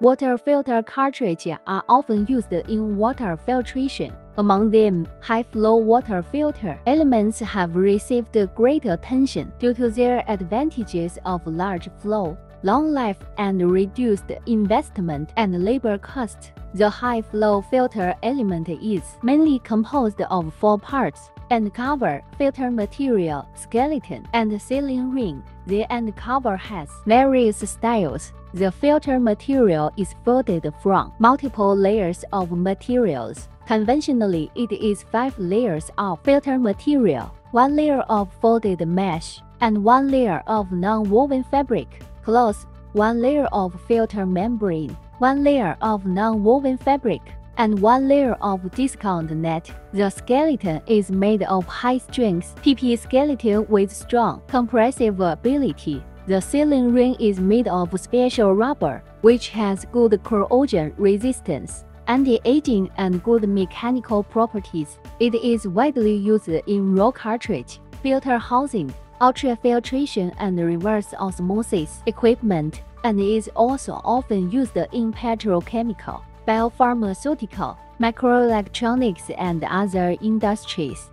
Water filter cartridges are often used in water filtration. Among them, high-flow water filter elements have received great attention due to their advantages of large flow, long life, and reduced investment and labor cost. The high-flow filter element is mainly composed of four parts end cover, filter material, skeleton, and sealing ring. The end cover has various styles. The filter material is folded from multiple layers of materials. Conventionally, it is five layers of filter material, one layer of folded mesh, and one layer of non-woven fabric, cloth, one layer of filter membrane, one layer of non-woven fabric, and one layer of discount net. The skeleton is made of high-strength PP skeleton with strong compressive ability. The sealing ring is made of special rubber, which has good corrosion resistance, anti-aging, and good mechanical properties. It is widely used in RO cartridge, filter housing, ultrafiltration, and reverse osmosis equipment, and is also often used in petrochemical biopharmaceutical, microelectronics, and other industries.